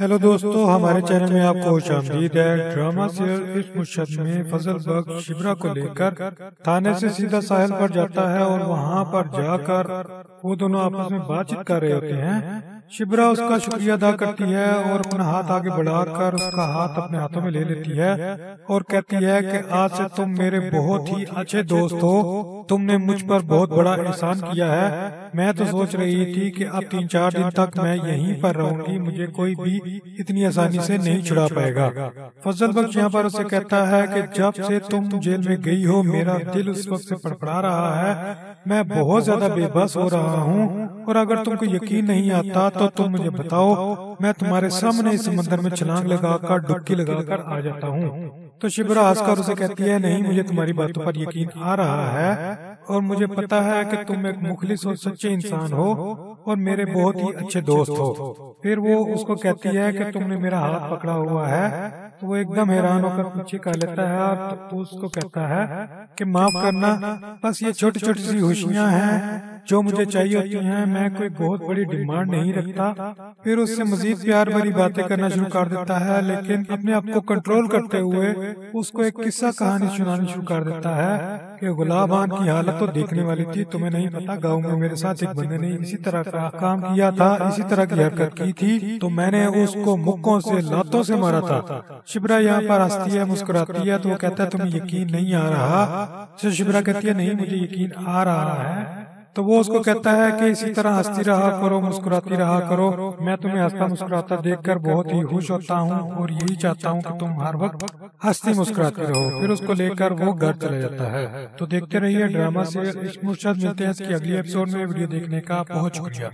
Hello दोस्तों हमारे channel में आपको खुश आमदीद है। ड्रामा सीरियल इस मुश्त में फजल बग शिबरा को लेकर थाने से सीधा साहिल पर जाता है और वहाँ पर जाकर वो दोनों आपस में बातचीत कर रहे होते हैं। शिबरा उसका शुक्रिया अदा करती है और अपना हाथ आगे बढ़ाकर उसका हाथ अपने हाथों में ले लेती है और कहती है कि आज से तुम मेरे बहुत ही अच्छे दोस्त हो। तुमने मुझ पर बहुत बड़ा एहसान किया है। मैं तो सोच रही थी कि अब तीन चार दिन तक मैं यहीं पर रहूँगी। मुझे कोई भी इतनी आसानी से नहीं छुड़ा पाएगा। फजल बख्श यहाँ पर उसे कहता है कि जब से तुम जेल में गई हो, मेरा दिल उस वक्त से पड़पड़ा रहा है मैं बहुत ज़्यादा बेबस हो रहा हूँ और अगर तुमको यकीन नहीं आता तो तुम मुझे बताओ। मैं तुम्हारे सामने इस समंदर में छलांग लगाकर डुबकी लगाकर आ जाता हूँ। तो शिवरा हंसकर उसे कहती है नहीं मुझे तुम्हारी बातों पर यकीन आ रहा है और मुझे पता है कि तुम एक मुखलिस और सच्चे इंसान हो। और मेरे बहुत ही अच्छे दोस्त हो। फिर वो उसको कहती है कि तुमने मेरा हाथ पकड़ा हुआ है तो वो एकदम हैरान होकर पीछे कर लेता है और तो उसको कहता है कि माफ़ करना बस ये छोटी छोटी सी खुशियाँ हैं। जो मुझे चाहिए होती हैं, मैं कोई बहुत बड़ी डिमांड नहीं रखता। फिर उससे मजीद प्यार भरी बातें करना शुरू कर देता है, लेकिन अपने आप को कंट्रोल करते हुए उसको एक किस्सा कहानी सुनानी शुरू कर देता है कि गुलाबान की हालत तो देखने वाली थी, तुम्हें नहीं पता, गाँव में मेरे साथ एक बंदे ने इसी तरह का काम किया था, इसी तरह की हरकत की थी तो मैंने उसको मुक्कों से, लातों से मारा था। शिबरा यहाँ पर हंसती है, मुस्कुराती है तो वो कहता है, तुम्हें यकीन नहीं आ रहा? शिबरा कहती है, नहीं, मुझे यकीन आ रहा है। तो वो उसको कहता है कि इसी तरह हंसती रहा करो, मुस्कुराती रहा करो। मैं तुम्हें हंसता मुस्कुराता देखकर बहुत ही खुश होता हूँ और यही चाहता हूँ कि तुम हर वक्त हंसती मुस्कुराती रहो। फिर उसको लेकर वो घर चला जाता है। तो देखते रहिए ड्रामा से मुर्शद मिलते हैं इसकी अगली एपिसोड में वीडियो देखने का बहुत शुक्रिया